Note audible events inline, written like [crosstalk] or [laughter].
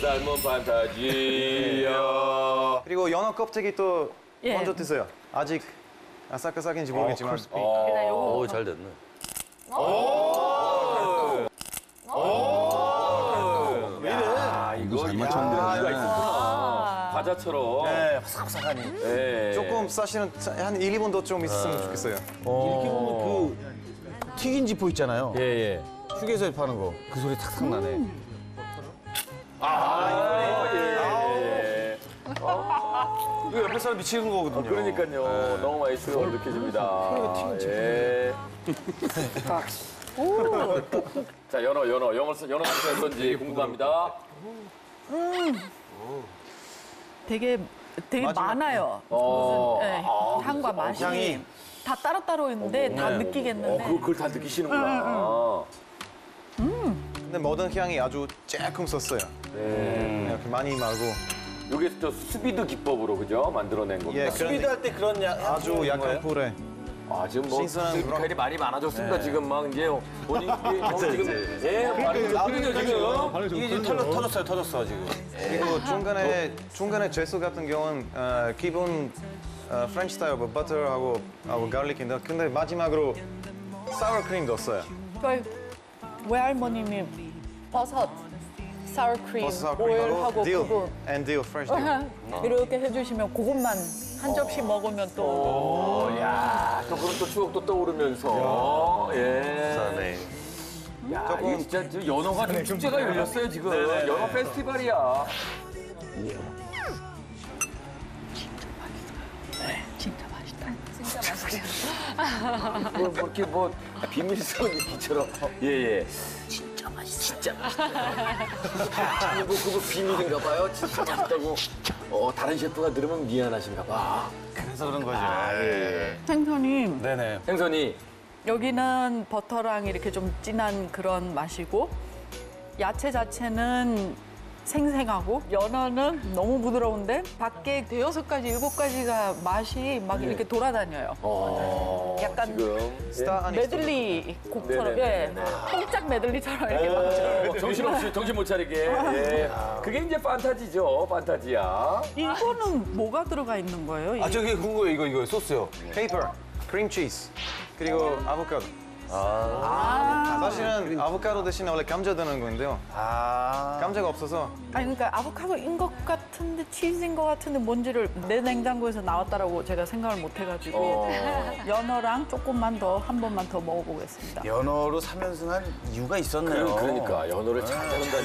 삶은 판타지야. 그리고 연어 껍데기 또 예. 먼저 드세요. 아직 아삭아삭인지 모르겠지만 그냥 요거 오, 잘 됐네. 아, 이거 잘 맞췄네. 과자처럼. 네, 화삭화삭하니. 네. 조금 사실은 한 1, 2분 더 좀 있으면 좋겠어요. 이렇게 보면 그 튀긴 지포 있잖아요. 예, 예. 휴게소에 파는 거. 그 소리 탁탁 나네. 아, 예, 예, 예. 이거 옆에 사람 미치는 거거든요. 그러니까요. 너무 맛있어 느껴집니다. 예. 자, 연어, 연어. 연어, 연어 맛이 어떤지 궁금합니다. 되게 되게 많아요. 어. 무슨 예, 아, 향과 맛이 향이. 다 따로따로 있는데 다 어, 느끼겠는데 그, 그걸 다 느끼시는구나. 근데 모든 향이 아주 조금 썼어요. 네. 이렇게 많이 말고 요게 또 수비드 기법으로, 그죠? 만들어낸 겁니다. 예, 스피드 할 때 그런 야, 아주 약한 불에 아, 지금 뭐 신선한 스피드카일이 많이 많아졌습니다. 지금 막 이제 본인이 뭐 [laughs] 지금 예, 많이 좋거든요, 지금. 이게 지금 터졌, 터졌어요, 터졌어, 지금. 그리고 중간에 중간에 채소 같은 경우는 어, 기본 어, French style 뭐 버터하고 하고 garlic인데 근데 마지막으로 사워 크림 넣었어요. 저희 외할머님이 버섯, 사워크림, 버섯 오일하고 딜 그거 and 딜 fresh 딜. 이렇게 해주시면 그것만 한 접시 먹으면 또 어, 야, 또 그런 또 추억도 떠오르면서. 예. 야, 이게 진짜 지금 연어가 지금 축제가 열렸어요, 지금. 연어 페스티벌이야. 진짜 맛있다. 뭐, 뭐 이렇게 뭐 비밀스러운 얘기처럼. 예, 예. 진짜 맛있다. 뭐 그거 비밀인가 봐요. 진짜 맛있다고. 어, 다른 셰프가 들으면 미안하신가 봐. 그래서 그런 거죠. 생선이 네네. 생선이 여기는 버터랑 이렇게 좀 진한 그런 맛이고 야채 자체는 생생하고 연어는 너무 부드러운데 밖에 대여섯 가지 일곱 가지가 맛이 막 이렇게 돌아다녀요. 어, 약간 지금 스타 아니 메들리 곡처럼 예, 메들리처럼 이렇게 막 어, 정신없이 정신 못 차리게. 예. 그게 이제 판타지죠, 판타지야. 이거는 뭐가 들어가 있는 거예요? 이게? 아, 저기 궁금해, 이거, 이거, 소스요. 페이퍼, 크림 치즈 그리고 아보카도. 아, 사실은 아보카도 대신에 원래 감자 드는 건데요. 아. 감자가 없어서 아니 그러니까 아보카도인 것 같은데 치즈인 것 같은데 뭔지를 내 냉장고에서 나왔다라고 제가 생각을 못 해가지고 어. [laughs] 연어랑 조금만 더 한 번만 더 먹어보겠습니다. 연어로 삼연승한 이유가 있었네요. 그러니까 연어를 잘 한다니까.